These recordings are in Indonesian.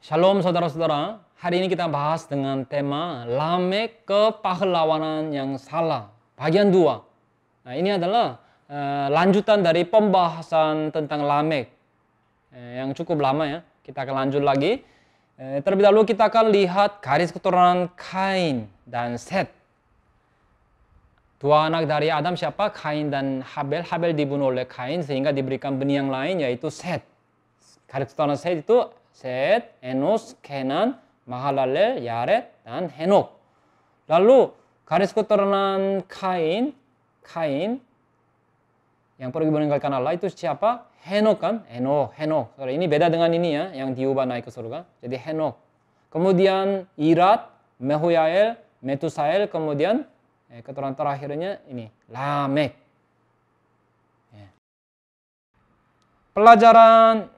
Shalom saudara-saudara. Hari ini kita bahas dengan tema Lamek kepahlawanan yang salah. Bagian dua. Nah, ini adalah uh, lanjutan dari pembahasan tentang Lamek uh, yang cukup lama ya. Kita akan lanjut lagi. Uh, terlebih dahulu kita akan lihat garis keturunan Kain dan Set. Dua anak dari Adam siapa? Kain dan Habel. Habel dibunuh oleh Kain sehingga diberikan benih yang lain yaitu Set. Garis keturunan Set itu Set, Enos, Kenan, Mahalalel, Yaret, dan Henok. Lalu garis keturunan Kain, Kain yang pergi meninggalkan Allah itu siapa? Henok kan? Henok, Henok. Ini beda dengan ini ya, yang diubah naik ke surga. Jadi Henok. Kemudian Irat, Mehuyael, Metusael, kemudian eh, keturunan terakhirnya ini Lamek. Ya. Pelajaran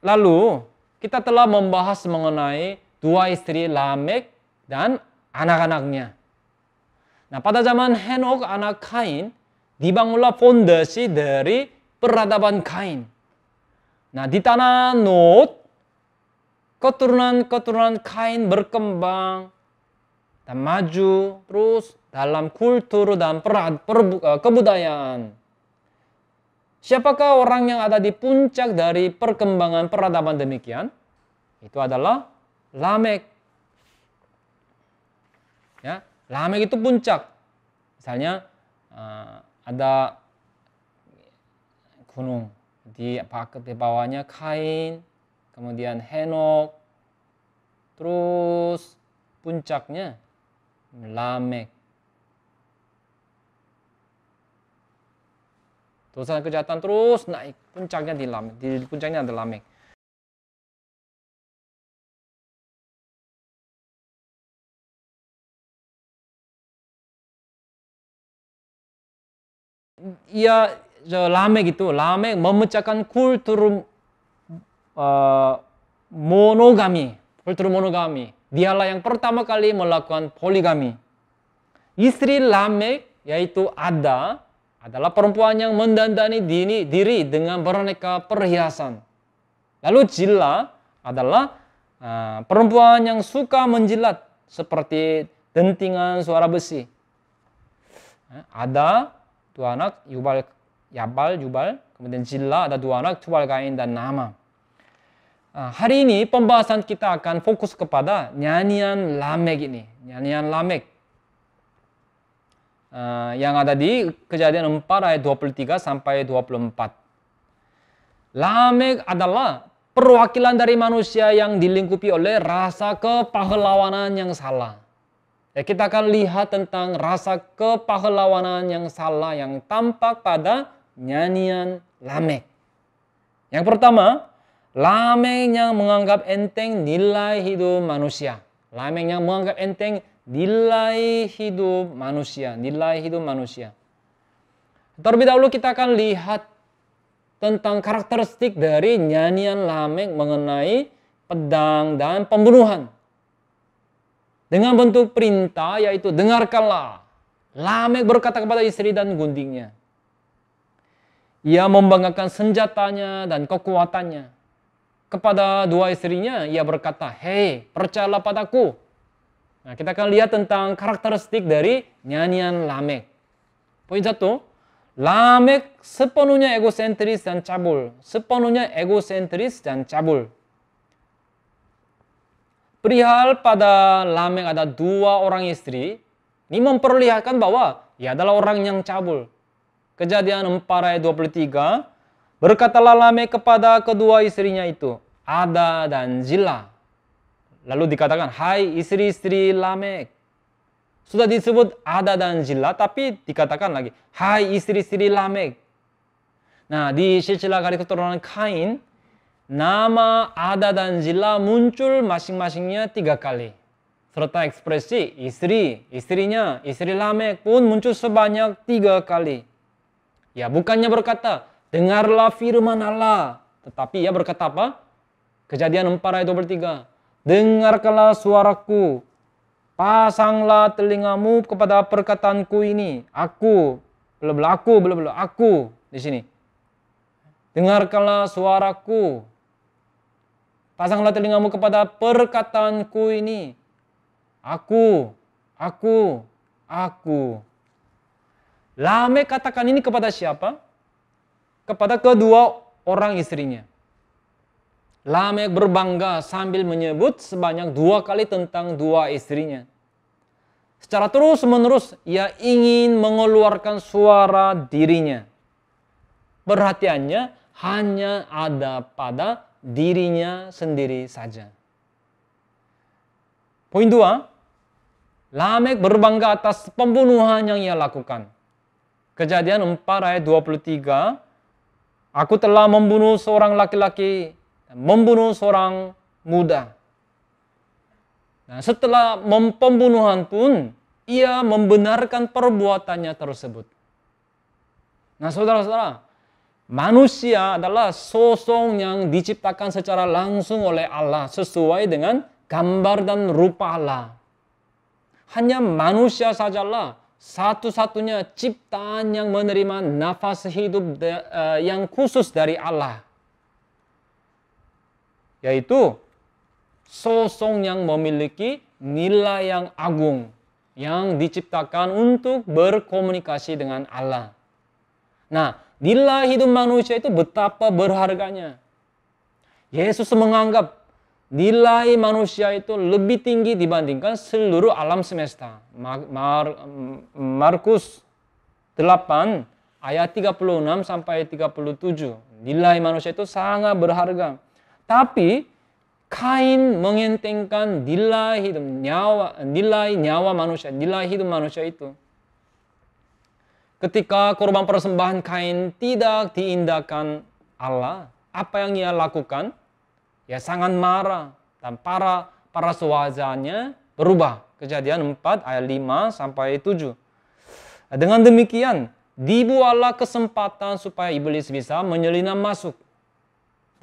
lalu kita telah membahas mengenai dua istri Lamek dan anak-anaknya. Nah, pada zaman Henok anak Kain dibangunlah fondasi dari peradaban Kain. Nah, di tanah Not keturunan-keturunan Kain berkembang dan maju terus dalam kultur dan per, per, eh, kebudayaan. Siapakah orang yang ada di puncak dari perkembangan peradaban demikian? Itu adalah Lamek. Ya, Lamek itu puncak. Misalnya uh, ada gunung di di bawahnya Kain, kemudian Henok, terus puncaknya Lamek. Dosa kejahatan terus naik, puncaknya di Lamek, di puncaknya ada Lamek. Ia Lamek itu, Lamek memecahkan kultur uh, monogami, kultur monogami. Dialah yang pertama kali melakukan poligami. Istri Lamek yaitu Ada adalah perempuan yang mendandani diri, diri dengan beraneka perhiasan. Lalu Jilla adalah uh, perempuan yang suka menjilat seperti dentingan suara besi. Ada dua anak, Yubal, Yabal, Yubal, kemudian Jilla ada dua anak, Tubal, Kain, dan Nama. Ah, hari ini pembahasan kita akan fokus kepada nyanyian Lamek ini. Nyanyian Lamek. Uh, yang ada di kejadian 4 ayat 23 sampai 24. Lamek adalah perwakilan dari manusia yang dilingkupi oleh rasa kepahlawanan yang salah. Ya, kita akan lihat tentang rasa kepahlawanan yang salah yang tampak pada nyanyian Lamek. Yang pertama, Lameng yang menganggap enteng nilai hidup manusia. Lameng yang menganggap enteng nilai hidup manusia, nilai hidup manusia. Terlebih dahulu kita akan lihat tentang karakteristik dari nyanyian Lameng mengenai pedang dan pembunuhan. Dengan bentuk perintah yaitu dengarkanlah. Lamek berkata kepada istri dan guntingnya. Ia membanggakan senjatanya dan kekuatannya kepada dua istrinya, ia berkata, Hei, percayalah padaku. Nah, kita akan lihat tentang karakteristik dari nyanyian Lamek. Poin satu, Lamek sepenuhnya egosentris dan cabul. Sepenuhnya egosentris dan cabul. Perihal pada Lamek ada dua orang istri, ini memperlihatkan bahwa ia adalah orang yang cabul. Kejadian 4 ayat 23, Berkatalah Lamek kepada kedua istrinya itu, Ada dan Zila. Lalu dikatakan, hai istri-istri Lamek. Sudah disebut Ada dan Zila, tapi dikatakan lagi, hai istri-istri Lamek. Nah, di silsilah garis keturunan Kain, nama Ada dan Zila muncul masing-masingnya tiga kali. Serta ekspresi istri, istrinya, istri Lamek pun muncul sebanyak tiga kali. Ya, bukannya berkata, Dengarlah firman Allah. Tetapi ia berkata apa? Kejadian 4 ayat 23. Dengarkanlah suaraku. Pasanglah telingamu kepada perkataanku ini. Aku, belum aku, belum aku di sini. Dengarkanlah suaraku. Pasanglah telingamu kepada perkataanku ini. Aku, aku, aku. Lamek katakan ini kepada siapa? Kepada kedua orang istrinya. Lamek berbangga sambil menyebut sebanyak dua kali tentang dua istrinya. Secara terus-menerus ia ingin mengeluarkan suara dirinya. Perhatiannya hanya ada pada dirinya sendiri saja. Poin dua, Lamek berbangga atas pembunuhan yang ia lakukan. Kejadian 4 ayat 23, Aku telah membunuh seorang laki-laki, membunuh seorang muda. Nah, setelah pembunuhan pun, ia membenarkan perbuatannya tersebut. Nah, saudara-saudara, Manusia adalah sosok yang diciptakan secara langsung oleh Allah sesuai dengan gambar dan rupa Allah. Hanya manusia sajalah satu-satunya ciptaan yang menerima nafas hidup eh, yang khusus dari Allah. Yaitu sosok yang memiliki nilai yang agung yang diciptakan untuk berkomunikasi dengan Allah. Nah, Nilai hidup manusia itu betapa berharganya. Yesus menganggap nilai manusia itu lebih tinggi dibandingkan seluruh alam semesta. Mar Mar Markus 8 ayat 36 sampai 37. Nilai manusia itu sangat berharga. Tapi Kain mengentengkan nilai hidup nyawa nilai nyawa manusia, nilai hidup manusia itu Ketika korban persembahan Kain tidak diindahkan Allah, apa yang ia lakukan? Ya sangat marah dan para para suazanya berubah. Kejadian 4 ayat 5 sampai 7. Dengan demikian, dibuatlah kesempatan supaya iblis bisa menyelinap masuk.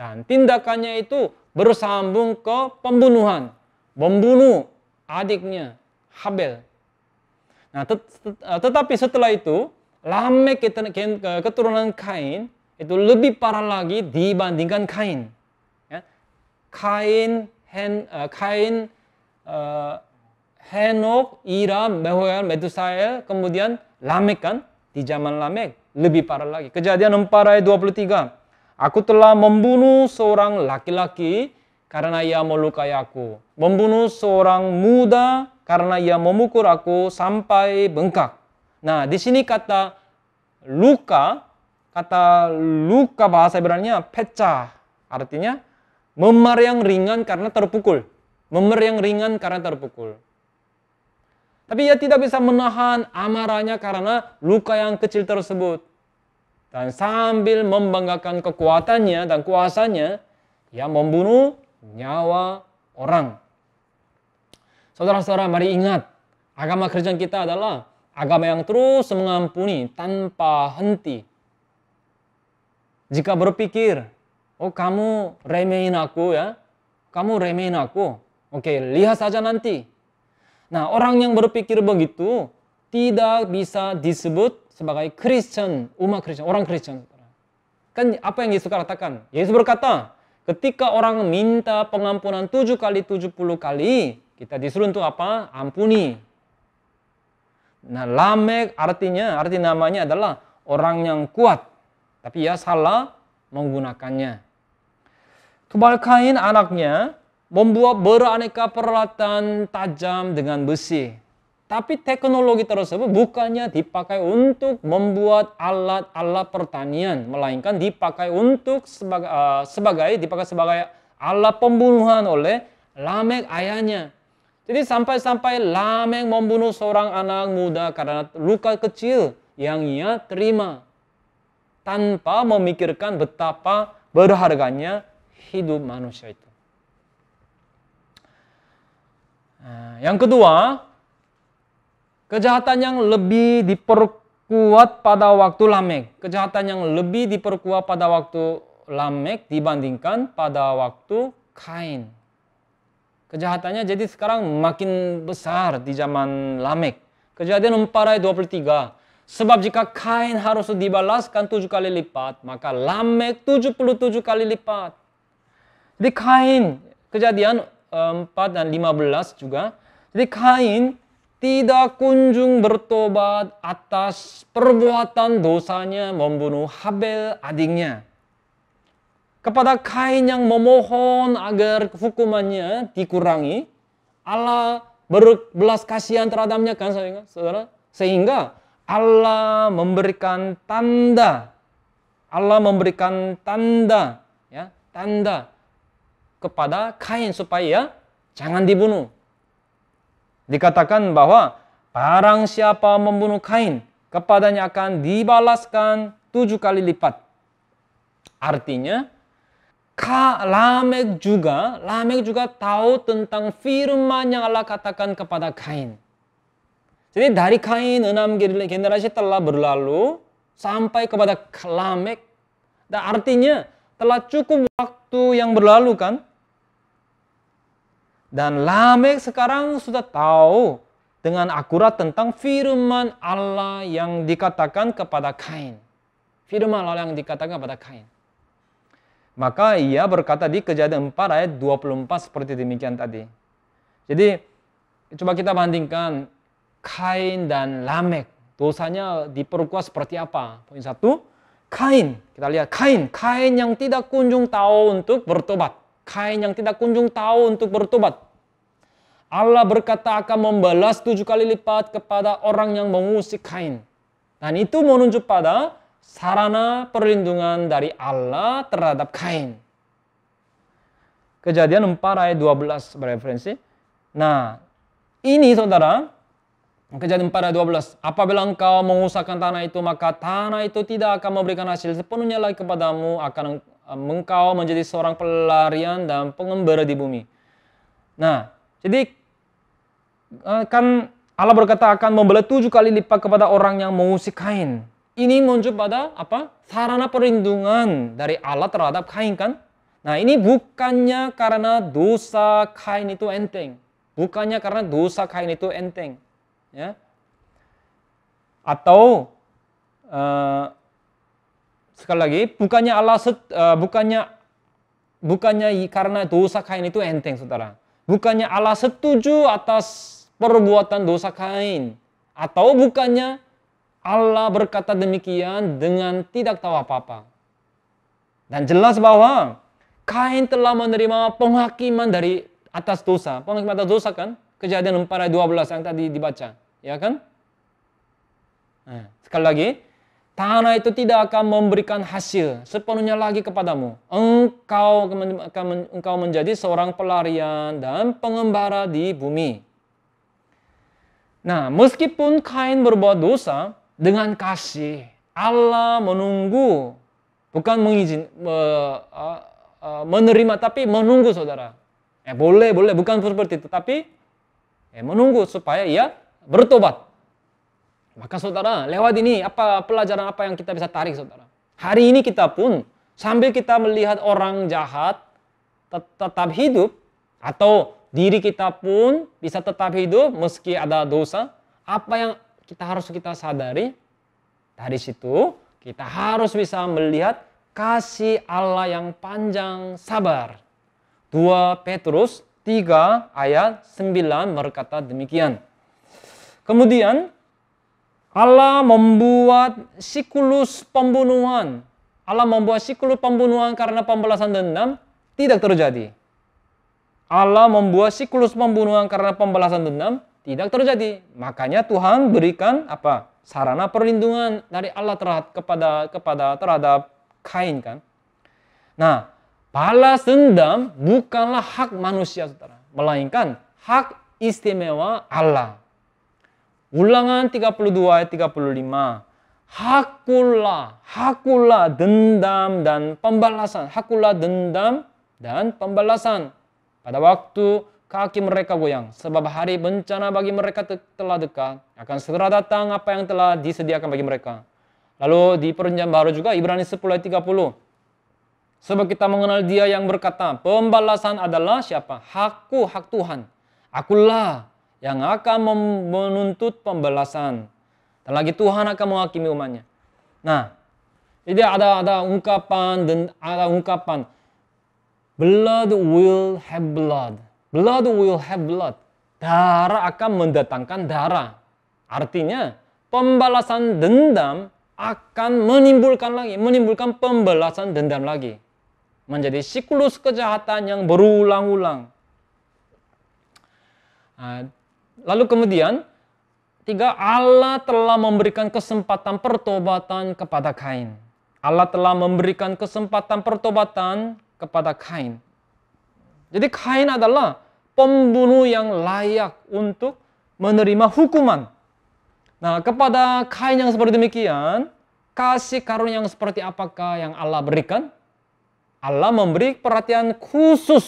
Dan tindakannya itu bersambung ke pembunuhan. Membunuh adiknya, Habel. Nah, tet tetapi setelah itu, Lamek keturunan Kain itu lebih parah lagi dibandingkan Kain. Ya. Kain, Hen, uh, Kain, uh, Henok, Iram, Mehoel, Medusael, kemudian Lamek kan di zaman Lamek lebih parah lagi. Kejadian 4 ayat 23. Aku telah membunuh seorang laki-laki karena ia melukai aku. Membunuh seorang muda karena ia memukul aku sampai bengkak. Nah, di sini kata luka, kata luka bahasa Ibrani-nya pecah. Artinya memar yang ringan karena terpukul. Memar yang ringan karena terpukul. Tapi ia tidak bisa menahan amarahnya karena luka yang kecil tersebut. Dan sambil membanggakan kekuatannya dan kuasanya, ia membunuh nyawa orang. Saudara-saudara, mari ingat, agama Kristen kita adalah agama yang terus mengampuni tanpa henti. Jika berpikir, oh kamu remehin aku ya, kamu remehin aku. Oke, lihat saja nanti. Nah, orang yang berpikir begitu tidak bisa disebut sebagai Kristen, umat Kristen, orang Kristen. Kan apa yang Yesus katakan? Yesus berkata, ketika orang minta pengampunan tujuh kali tujuh puluh kali, kita disuruh untuk apa? Ampuni. Nah, Lamek artinya, arti namanya adalah orang yang kuat. Tapi ia salah menggunakannya. Tubal kain anaknya membuat beraneka peralatan tajam dengan besi. Tapi teknologi tersebut bukannya dipakai untuk membuat alat-alat pertanian, melainkan dipakai untuk sebagai, uh, sebagai dipakai sebagai alat pembunuhan oleh Lamek ayahnya. Jadi sampai-sampai Lameng membunuh seorang anak muda karena luka kecil yang ia terima. Tanpa memikirkan betapa berharganya hidup manusia itu. Nah, yang kedua, kejahatan yang lebih diperkuat pada waktu Lamek. Kejahatan yang lebih diperkuat pada waktu Lamek dibandingkan pada waktu Kain. Kejahatannya jadi sekarang makin besar di zaman Lamek. Kejadian 4 ayat 23. Sebab jika Kain harus dibalaskan tujuh kali lipat, maka Lamek 77 kali lipat. Jadi Kain, kejadian 4 dan 15 juga. Jadi Kain tidak kunjung bertobat atas perbuatan dosanya membunuh Habel adiknya. Kepada Kain yang memohon agar hukumannya dikurangi, Allah berbelas kasihan terhadapnya kan saudara? Sehingga Allah memberikan tanda, Allah memberikan tanda, ya tanda kepada Kain supaya jangan dibunuh. Dikatakan bahwa barang siapa membunuh Kain, kepadanya akan dibalaskan tujuh kali lipat. Artinya, Ka, Lamek juga, Lamek juga tahu tentang firman yang Allah katakan kepada Kain. Jadi dari Kain enam generasi telah berlalu sampai kepada Lamek. Dan artinya telah cukup waktu yang berlalu kan dan Lamek sekarang sudah tahu dengan akurat tentang firman Allah yang dikatakan kepada Kain. Firman Allah yang dikatakan kepada Kain. Maka ia berkata di kejadian 4 ayat 24 seperti demikian tadi. Jadi coba kita bandingkan Kain dan Lamek. Dosanya diperkuat seperti apa? Poin satu, Kain. Kita lihat Kain. Kain yang tidak kunjung tahu untuk bertobat. Kain yang tidak kunjung tahu untuk bertobat. Allah berkata akan membalas tujuh kali lipat kepada orang yang mengusik Kain. Dan itu menunjuk pada sarana perlindungan dari Allah terhadap Kain. Kejadian 4 ayat 12 bereferensi. Nah, ini saudara, kejadian 4 ayat 12. Apabila engkau mengusahakan tanah itu, maka tanah itu tidak akan memberikan hasil sepenuhnya lagi kepadamu, akan engkau menjadi seorang pelarian dan pengembara di bumi. Nah, jadi Eh, kan Allah berkata akan membalas tujuh kali lipat kepada orang yang mengusik Kain. Ini menunjuk pada apa? Sarana perlindungan dari Allah terhadap Kain kan? Nah ini bukannya karena dosa Kain itu enteng. Bukannya karena dosa Kain itu enteng. Ya. Atau uh, sekali lagi bukannya Allah uh, bukannya bukannya karena dosa Kain itu enteng saudara. Bukannya Allah setuju atas perbuatan dosa Kain? Atau bukannya Allah berkata demikian dengan tidak tahu apa-apa? Dan jelas bahwa Kain telah menerima penghakiman dari atas dosa. Penghakiman atas dosa kan? Kejadian 4 ayat 12 yang tadi dibaca. Ya kan? Nah, sekali lagi, tanah itu tidak akan memberikan hasil sepenuhnya lagi kepadamu. Engkau engkau menjadi seorang pelarian dan pengembara di bumi. Nah, meskipun Kain berbuat dosa dengan kasih, Allah menunggu, bukan mengizin, uh, uh, menerima, tapi menunggu saudara. Eh, boleh, boleh, bukan seperti itu, tapi eh, menunggu supaya ia bertobat. Maka saudara, lewat ini apa pelajaran apa yang kita bisa tarik saudara? Hari ini kita pun sambil kita melihat orang jahat tetap hidup atau diri kita pun bisa tetap hidup meski ada dosa. Apa yang kita harus kita sadari? Dari situ kita harus bisa melihat kasih Allah yang panjang sabar. 2 Petrus 3 ayat 9 berkata demikian. Kemudian Allah membuat siklus pembunuhan. Allah membuat siklus pembunuhan karena pembalasan dendam tidak terjadi. Allah membuat siklus pembunuhan karena pembalasan dendam tidak terjadi. Makanya Tuhan berikan apa? Sarana perlindungan dari Allah terhadap kepada kepada terhadap Kain kan. Nah, balas dendam bukanlah hak manusia, Saudara, melainkan hak istimewa Allah. Ulangan 32 ayat 35. Hakulah, hakulah dendam dan pembalasan. Hakulah dendam dan pembalasan pada waktu kaki mereka goyang, sebab hari bencana bagi mereka telah dekat, akan segera datang apa yang telah disediakan bagi mereka. Lalu di perjanjian baru juga Ibrani 10 ayat 30. Sebab kita mengenal dia yang berkata, pembalasan adalah siapa? Hakku, hak Tuhan. Akulah yang akan menuntut pembalasan. Dan lagi Tuhan akan menghakimi umatnya. Nah, jadi ada ada ungkapan dan ada ungkapan blood will have blood. Blood will have blood. Darah akan mendatangkan darah. Artinya, pembalasan dendam akan menimbulkan lagi, menimbulkan pembalasan dendam lagi. Menjadi siklus kejahatan yang berulang-ulang. Nah, lalu kemudian, tiga, Allah telah memberikan kesempatan pertobatan kepada Kain. Allah telah memberikan kesempatan pertobatan kepada Kain. Jadi Kain adalah pembunuh yang layak untuk menerima hukuman. Nah, kepada Kain yang seperti demikian, kasih karunia yang seperti apakah yang Allah berikan? Allah memberi perhatian khusus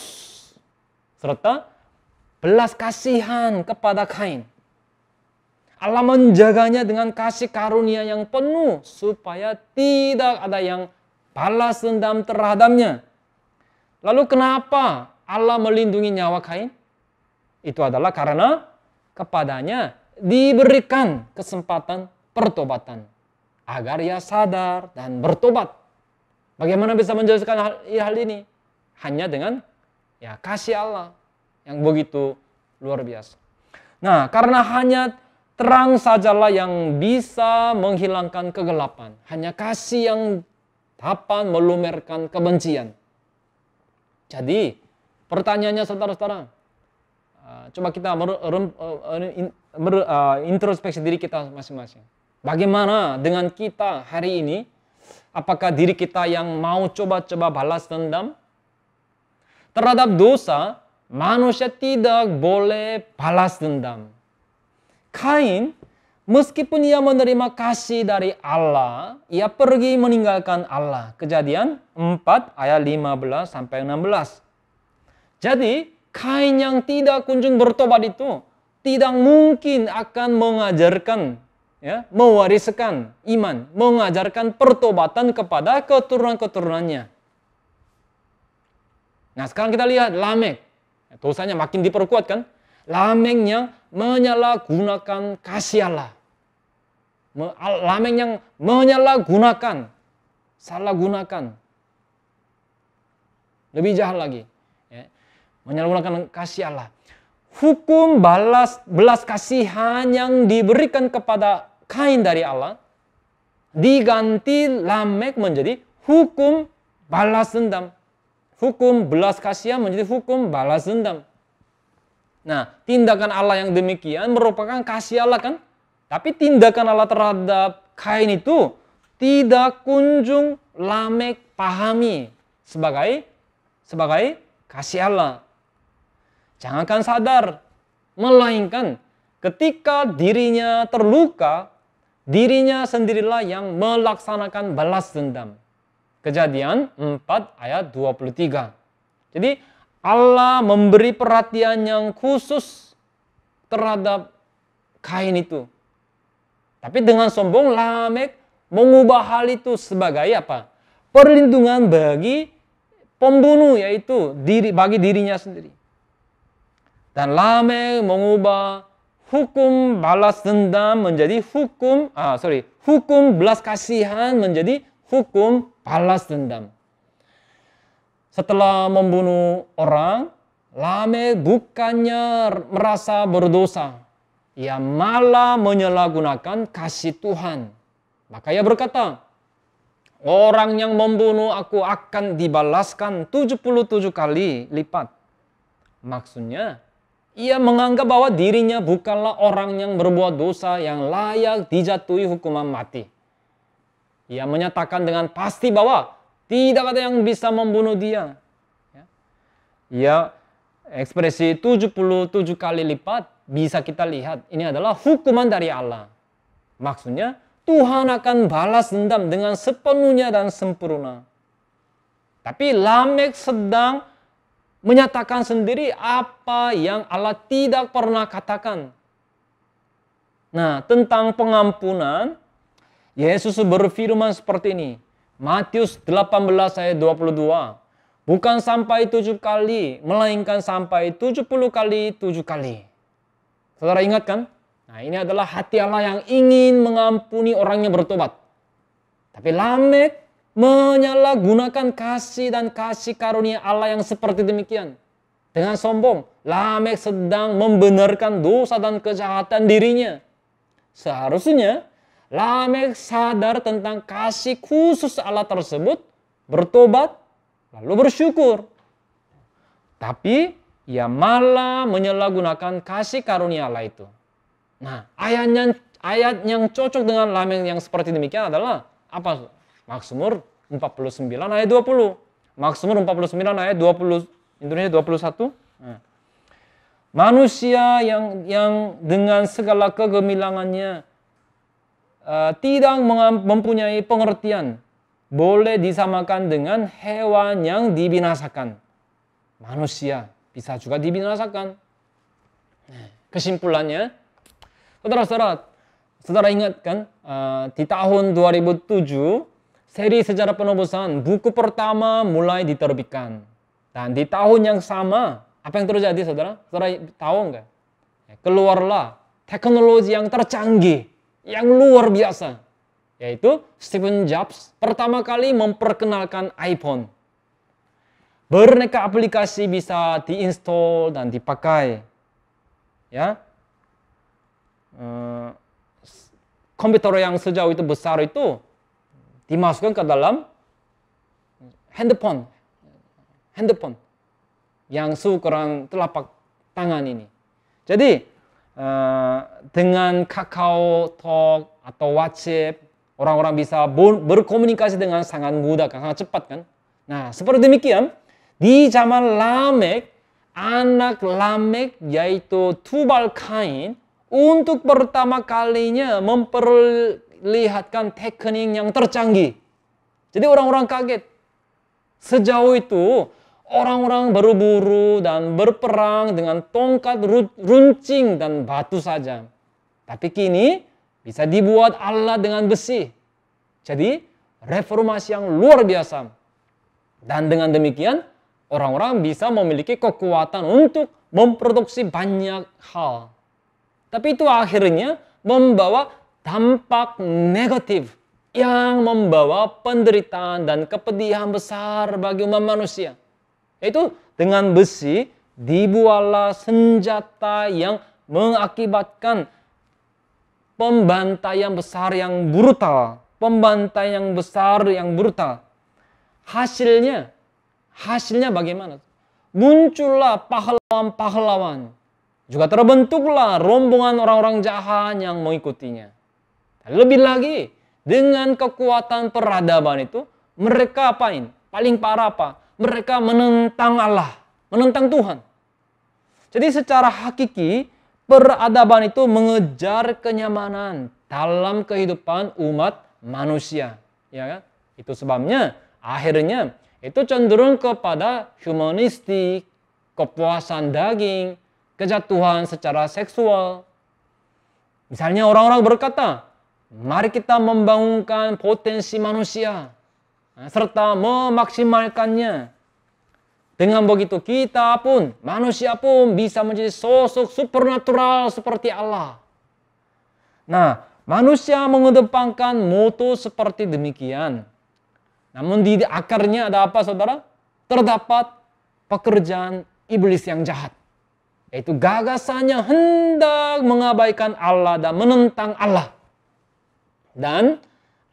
serta belas kasihan kepada Kain. Allah menjaganya dengan kasih karunia yang penuh supaya tidak ada yang balas dendam terhadapnya. Lalu kenapa Allah melindungi nyawa Kain? Itu adalah karena kepadanya diberikan kesempatan pertobatan agar ia sadar dan bertobat. Bagaimana bisa menjelaskan hal, hal ini? Hanya dengan ya kasih Allah yang begitu luar biasa. Nah, karena hanya Terang sajalah yang bisa menghilangkan kegelapan. Hanya kasih yang dapat melumerkan kebencian. Jadi, pertanyaannya saudara-saudara, uh, coba kita mer, uh, introspeksi diri kita masing-masing. Bagaimana dengan kita hari ini? Apakah diri kita yang mau coba-coba balas dendam? Terhadap dosa, manusia tidak boleh balas dendam. Kain, meskipun ia menerima kasih dari Allah, ia pergi meninggalkan Allah. Kejadian 4 ayat 15 sampai 16. Jadi, Kain yang tidak kunjung bertobat itu tidak mungkin akan mengajarkan ya, mewariskan iman, mengajarkan pertobatan kepada keturunan-keturunannya. Nah, sekarang kita lihat Lamek. Dosanya makin diperkuat kan? Lamek yang menyalahgunakan kasih Allah. Lamek yang menyalahgunakan, salah gunakan. Lebih jahat lagi. Ya. Menyalahgunakan kasih Allah. Hukum balas belas kasihan yang diberikan kepada Kain dari Allah diganti Lamek menjadi hukum balas dendam. Hukum belas kasihan menjadi hukum balas dendam. Nah, tindakan Allah yang demikian merupakan kasih Allah kan? Tapi tindakan Allah terhadap Kain itu tidak kunjung Lamek pahami sebagai sebagai kasih Allah. Jangankan sadar, melainkan ketika dirinya terluka, dirinya sendirilah yang melaksanakan balas dendam. Kejadian 4 ayat 23. Jadi Allah memberi perhatian yang khusus terhadap kain itu. Tapi dengan sombong Lamek mengubah hal itu sebagai apa? Perlindungan bagi pembunuh yaitu diri bagi dirinya sendiri. Dan Lamek mengubah hukum balas dendam menjadi hukum ah sorry hukum belas kasihan menjadi hukum balas dendam. Setelah membunuh orang, Lame bukannya merasa berdosa. Ia malah menyalahgunakan kasih Tuhan. Maka ia berkata, Orang yang membunuh aku akan dibalaskan 77 kali lipat. Maksudnya, ia menganggap bahwa dirinya bukanlah orang yang berbuat dosa yang layak dijatuhi hukuman mati. Ia menyatakan dengan pasti bahwa tidak ada yang bisa membunuh dia. Ya, ya ekspresi 77 kali lipat bisa kita lihat. Ini adalah hukuman dari Allah. Maksudnya Tuhan akan balas dendam dengan sepenuhnya dan sempurna. Tapi Lamek sedang menyatakan sendiri apa yang Allah tidak pernah katakan. Nah, tentang pengampunan, Yesus berfirman seperti ini. Matius 18 ayat 22. Bukan sampai tujuh kali, melainkan sampai tujuh puluh kali tujuh kali. Saudara ingat kan? Nah ini adalah hati Allah yang ingin mengampuni orang yang bertobat. Tapi Lamek menyalahgunakan kasih dan kasih karunia Allah yang seperti demikian. Dengan sombong, Lamek sedang membenarkan dosa dan kejahatan dirinya. Seharusnya Lamek sadar tentang kasih khusus Allah tersebut, bertobat, lalu bersyukur. Tapi ia malah menyalahgunakan kasih karunia Allah itu. Nah, ayatnya ayat yang cocok dengan Lamek yang seperti demikian adalah apa? Mazmur 49 ayat 20. Mazmur 49 ayat 20 Indonesia 21. Nah. Manusia yang yang dengan segala kegemilangannya uh, tidak mempunyai pengertian boleh disamakan dengan hewan yang dibinasakan. Manusia bisa juga dibinasakan. Nah, kesimpulannya, saudara-saudara, saudara ingat kan uh, di tahun 2007 seri sejarah penebusan buku pertama mulai diterbitkan. Dan di tahun yang sama, apa yang terjadi saudara? Saudara tahu enggak? Ya, keluarlah teknologi yang tercanggih, yang luar biasa. Yaitu Stephen Jobs pertama kali memperkenalkan iPhone. Berneka aplikasi bisa diinstal dan dipakai. Ya, uh, komputer yang sejauh itu besar itu dimasukkan ke dalam handphone. Handphone yang seukuran telapak tangan ini. Jadi uh, dengan Kakao Talk atau WhatsApp orang-orang bisa berkomunikasi dengan sangat mudah, sangat cepat kan. Nah seperti demikian di zaman Lamek anak Lamek yaitu Tubal Kain untuk pertama kalinya memperlihatkan teknik yang tercanggih. Jadi orang-orang kaget. Sejauh itu orang-orang berburu dan berperang dengan tongkat runcing dan batu saja. Tapi kini bisa dibuat Allah dengan besi. Jadi reformasi yang luar biasa. Dan dengan demikian orang-orang bisa memiliki kekuatan untuk memproduksi banyak hal. Tapi itu akhirnya membawa dampak negatif yang membawa penderitaan dan kepedihan besar bagi umat manusia. Yaitu dengan besi dibuatlah senjata yang mengakibatkan pembantaian besar yang brutal. Pembantaian besar yang brutal. Hasilnya, hasilnya bagaimana? Muncullah pahlawan-pahlawan juga terbentuklah rombongan orang-orang jahat yang mengikutinya. Lebih lagi, dengan kekuatan peradaban itu, mereka apain? Paling parah apa? Mereka menentang Allah, menentang Tuhan. Jadi secara hakiki, peradaban itu mengejar kenyamanan dalam kehidupan umat manusia. Ya kan? Itu sebabnya akhirnya itu cenderung kepada humanistik, kepuasan daging, kejatuhan secara seksual. Misalnya orang-orang berkata, mari kita membangunkan potensi manusia nah, serta memaksimalkannya. Dengan begitu kita pun, manusia pun bisa menjadi sosok supernatural seperti Allah. Nah, manusia mengedepankan moto seperti demikian. Namun di akarnya ada apa saudara? Terdapat pekerjaan iblis yang jahat. Yaitu gagasannya hendak mengabaikan Allah dan menentang Allah. Dan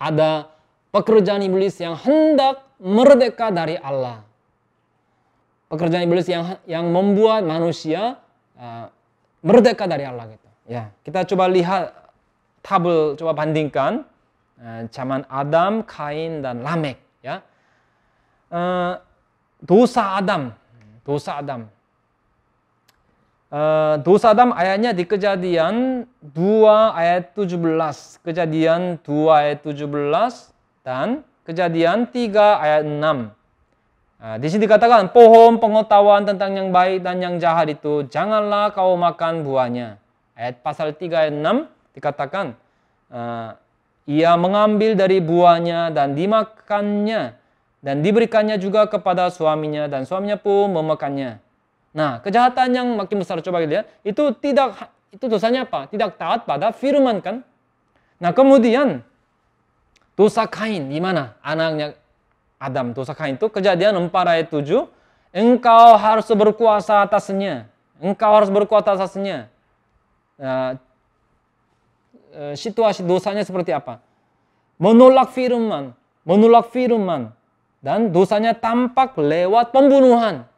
ada pekerjaan iblis yang hendak merdeka dari Allah. Pekerjaan iblis yang yang membuat manusia uh, merdeka dari Allah gitu. Ya, kita coba lihat tabel coba bandingkan uh, zaman Adam, Kain dan Lamek ya. Uh, dosa Adam, dosa Adam Uh, dosa Adam ayatnya di kejadian 2 ayat 17. Kejadian 2 ayat 17 dan kejadian 3 ayat 6. Nah, di sini dikatakan pohon pengetahuan tentang yang baik dan yang jahat itu janganlah kau makan buahnya. Ayat pasal 3 ayat 6 dikatakan uh, ia mengambil dari buahnya dan dimakannya dan diberikannya juga kepada suaminya dan suaminya pun memakannya. Nah, kejahatan yang makin besar coba lihat, itu tidak itu dosanya apa? Tidak taat pada firman kan? Nah, kemudian dosa Kain di mana? Anaknya Adam, dosa Kain itu kejadian 4 ayat 7. Engkau harus berkuasa atasnya. Engkau harus berkuasa atasnya. Nah, situasi dosanya seperti apa? Menolak firman, menolak firman, dan dosanya tampak lewat pembunuhan.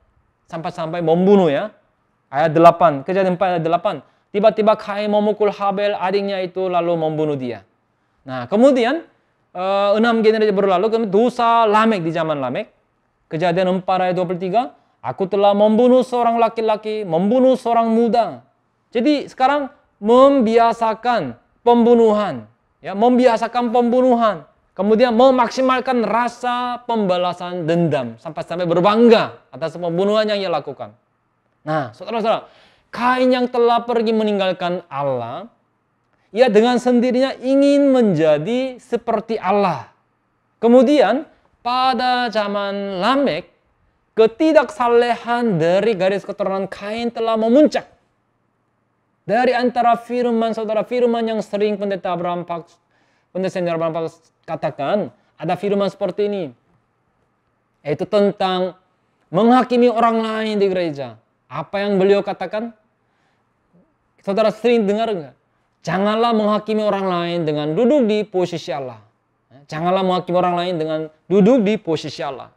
Sampai-sampai membunuh ya. Ayat 8, kejadian 4 ayat 8. Tiba-tiba Kain memukul Habel adiknya itu lalu membunuh dia. Nah kemudian uh, enam generasi berlalu kemudian dosa Lamek di zaman Lamek. Kejadian 4 ayat 23. Aku telah membunuh seorang laki-laki, membunuh seorang muda. Jadi sekarang membiasakan pembunuhan. ya Membiasakan pembunuhan. Kemudian memaksimalkan rasa pembalasan dendam sampai-sampai berbangga atas pembunuhan yang ia lakukan. Nah, saudara-saudara, Kain yang telah pergi meninggalkan Allah, ia dengan sendirinya ingin menjadi seperti Allah. Kemudian pada zaman Lamek, ketidaksalehan dari garis keturunan Kain telah memuncak. Dari antara firman saudara firman yang sering pendeta Abraham pendeta Abraham katakan, ada firman seperti ini. Yaitu tentang menghakimi orang lain di gereja. Apa yang beliau katakan? Saudara sering dengar enggak? Janganlah menghakimi orang lain dengan duduk di posisi Allah. Janganlah menghakimi orang lain dengan duduk di posisi Allah.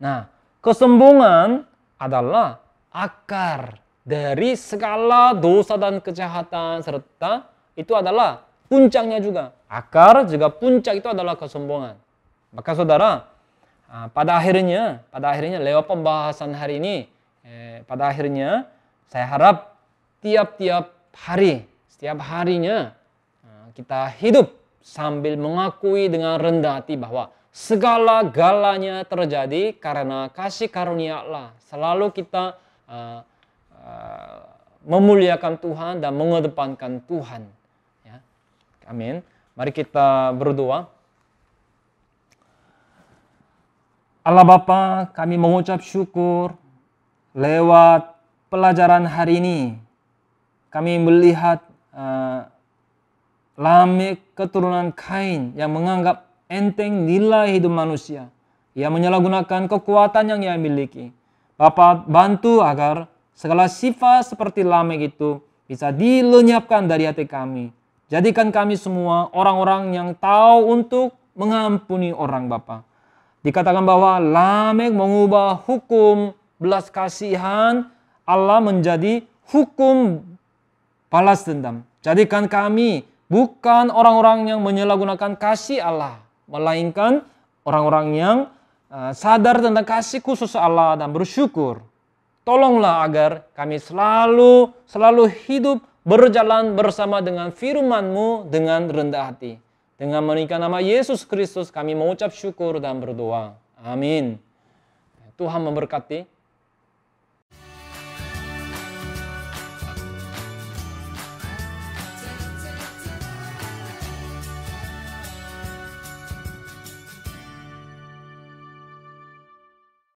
Nah, kesombongan adalah akar dari segala dosa dan kejahatan serta itu adalah puncaknya juga. Akar juga puncak itu adalah kesombongan. Maka saudara, ah, pada akhirnya, pada akhirnya lewat pembahasan hari ini, eh, pada akhirnya saya harap tiap-tiap hari, setiap harinya ah, kita hidup sambil mengakui dengan rendah hati bahwa segala galanya terjadi karena kasih karunia Allah. Selalu kita uh, uh, memuliakan Tuhan dan mengedepankan Tuhan. Amin. Mari kita berdoa. Allah Bapa, kami mengucap syukur lewat pelajaran hari ini. Kami melihat uh, Lamek keturunan Kain yang menganggap enteng nilai hidup manusia. Ia menyalahgunakan kekuatan yang ia miliki. Bapak bantu agar segala sifat seperti Lamek itu bisa dilenyapkan dari hati kami Jadikan kami semua orang-orang yang tahu untuk mengampuni orang Bapa. Dikatakan bahwa Lamek mengubah hukum belas kasihan Allah menjadi hukum balas dendam. Jadikan kami bukan orang-orang yang menyalahgunakan kasih Allah, melainkan orang-orang yang uh, sadar tentang kasih khusus Allah dan bersyukur. Tolonglah agar kami selalu selalu hidup berjalan bersama dengan firman-Mu dengan rendah hati. Dengan menikah nama Yesus Kristus kami mengucap syukur dan berdoa. Amin. Tuhan memberkati.